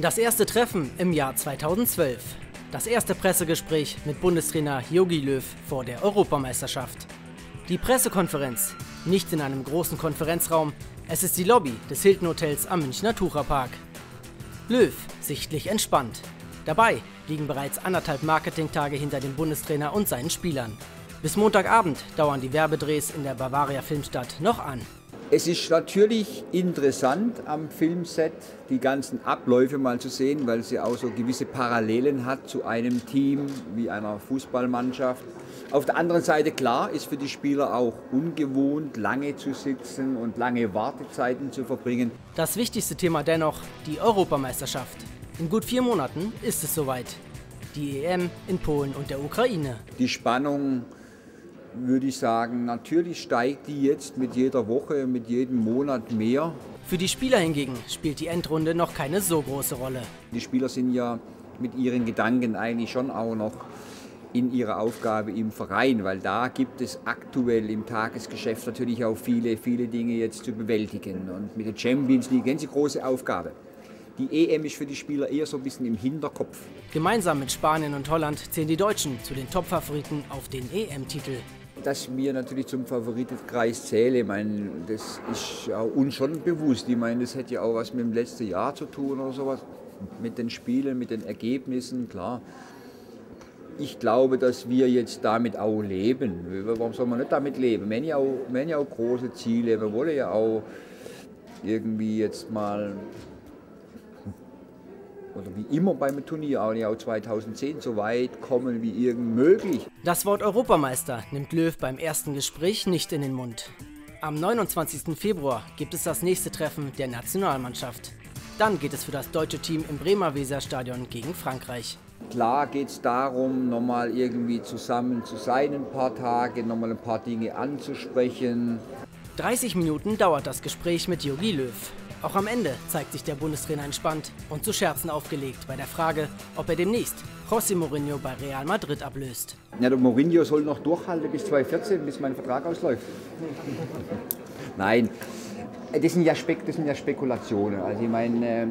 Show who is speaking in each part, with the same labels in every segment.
Speaker 1: Das erste Treffen im Jahr 2012. Das erste Pressegespräch mit Bundestrainer Jogi Löw vor der Europameisterschaft. Die Pressekonferenz nicht in einem großen Konferenzraum, es ist die Lobby des Hilton Hotels am Münchner Tucherpark. Löw sichtlich entspannt. Dabei liegen bereits anderthalb Marketingtage hinter dem Bundestrainer und seinen Spielern. Bis Montagabend dauern die Werbedrehs in der Bavaria Filmstadt noch an.
Speaker 2: Es ist natürlich interessant am Filmset die ganzen Abläufe mal zu sehen, weil sie auch so gewisse Parallelen hat zu einem Team wie einer Fußballmannschaft. Auf der anderen Seite klar ist für die Spieler auch ungewohnt, lange zu sitzen und lange Wartezeiten zu verbringen.
Speaker 1: Das wichtigste Thema dennoch die Europameisterschaft. In gut vier Monaten ist es soweit. Die EM in Polen und der Ukraine.
Speaker 2: Die Spannung würde ich sagen, natürlich steigt die jetzt mit jeder Woche, mit jedem Monat mehr.
Speaker 1: Für die Spieler hingegen spielt die Endrunde noch keine so große Rolle.
Speaker 2: Die Spieler sind ja mit ihren Gedanken eigentlich schon auch noch in ihrer Aufgabe im Verein, weil da gibt es aktuell im Tagesgeschäft natürlich auch viele, viele Dinge jetzt zu bewältigen. Und mit der Champions League, ganz große Aufgabe. Die EM ist für die Spieler eher so ein bisschen im Hinterkopf.
Speaker 1: Gemeinsam mit Spanien und Holland zählen die Deutschen zu den Top-Favoriten auf den EM-Titel
Speaker 2: dass wir natürlich zum Favoritenkreis zählen. Ich meine, das ist uns schon bewusst. Ich meine, das hätte ja auch was mit dem letzten Jahr zu tun oder sowas. Mit den Spielen, mit den Ergebnissen, klar. Ich glaube, dass wir jetzt damit auch leben. Warum soll man nicht damit leben? Wir haben ja auch, wir haben ja auch große Ziele. Wir wollen ja auch irgendwie jetzt mal oder wie immer beim Turnier, auch 2010 so weit kommen wie irgend möglich.
Speaker 1: Das Wort Europameister nimmt Löw beim ersten Gespräch nicht in den Mund. Am 29. Februar gibt es das nächste Treffen der Nationalmannschaft. Dann geht es für das deutsche Team im Bremer Weserstadion gegen Frankreich.
Speaker 2: Klar geht es darum, nochmal irgendwie zusammen zu sein, ein paar Tage, nochmal ein paar Dinge anzusprechen.
Speaker 1: 30 Minuten dauert das Gespräch mit Jogi Löw. Auch am Ende zeigt sich der Bundestrainer entspannt und zu Scherzen aufgelegt bei der Frage, ob er demnächst José Mourinho bei Real Madrid ablöst.
Speaker 2: Ja, der Mourinho soll noch durchhalten bis 2014, bis mein Vertrag ausläuft. Nein, das sind, ja Spek das sind ja Spekulationen. Also ich meine, äh,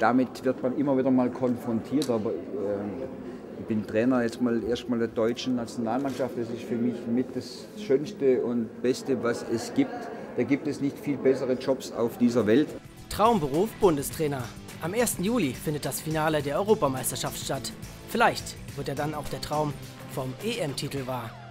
Speaker 2: damit wird man immer wieder mal konfrontiert, aber äh, ich bin Trainer jetzt mal erstmal der deutschen Nationalmannschaft. Das ist für mich mit das Schönste und Beste, was es gibt. Da gibt es nicht viel bessere Jobs auf dieser Welt.
Speaker 1: Traumberuf Bundestrainer. Am 1. Juli findet das Finale der Europameisterschaft statt. Vielleicht wird er dann auch der Traum vom EM-Titel wahr.